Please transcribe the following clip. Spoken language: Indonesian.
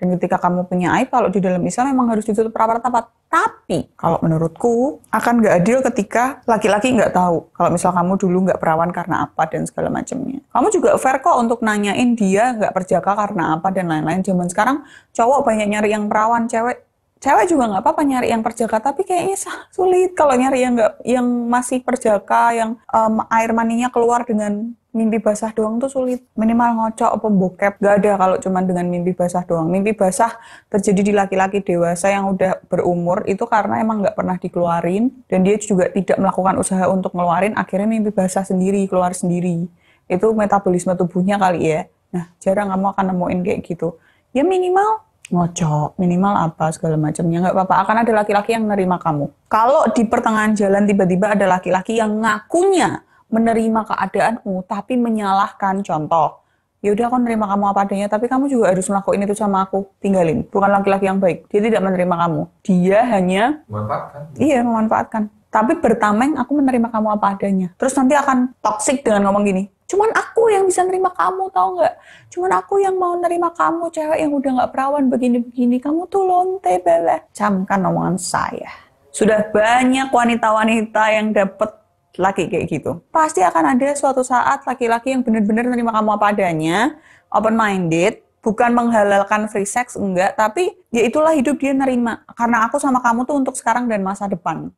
Dan ketika kamu punya aib, kalau di dalam Islam memang harus ditutup rapat-rapat. Tapi kalau menurutku akan nggak adil ketika laki-laki nggak tahu kalau misal kamu dulu nggak perawan karena apa dan segala macamnya. Kamu juga fair kok untuk nanyain dia nggak perjaka karena apa dan lain-lain. Zaman sekarang cowok banyak nyari yang perawan, cewek cewek juga nggak apa-apa nyari yang perjaka tapi kayaknya sulit kalau nyari yang nggak yang masih perjaka yang um, air maninya keluar dengan mimpi basah doang tuh sulit. Minimal ngocok apa bokep gak ada kalau cuman dengan mimpi basah doang. Mimpi basah terjadi di laki-laki dewasa yang udah berumur itu karena emang nggak pernah dikeluarin dan dia juga tidak melakukan usaha untuk ngeluarin akhirnya mimpi basah sendiri keluar sendiri. Itu metabolisme tubuhnya kali ya. Nah jarang kamu akan nemuin kayak gitu. Ya minimal ngocok, minimal apa segala macamnya nggak apa-apa. Akan ada laki-laki yang menerima kamu. Kalau di pertengahan jalan tiba-tiba ada laki-laki yang ngakunya menerima keadaanmu tapi menyalahkan contoh ya udah aku menerima kamu apa adanya tapi kamu juga harus melakukan itu sama aku tinggalin bukan laki-laki yang baik dia tidak menerima kamu dia hanya memanfaatkan iya memanfaatkan tapi bertameng aku menerima kamu apa adanya terus nanti akan toksik dengan ngomong gini Cuman aku yang bisa nerima kamu, tau nggak? Cuman aku yang mau nerima kamu, cewek yang udah nggak perawan begini-begini. Kamu tuh lonte, bele. Camkan omongan saya. Sudah banyak wanita-wanita yang dapat laki kayak gitu. Pasti akan ada suatu saat laki-laki yang benar-benar nerima kamu apa adanya, open-minded, bukan menghalalkan free sex, enggak. Tapi ya itulah hidup dia nerima. Karena aku sama kamu tuh untuk sekarang dan masa depan.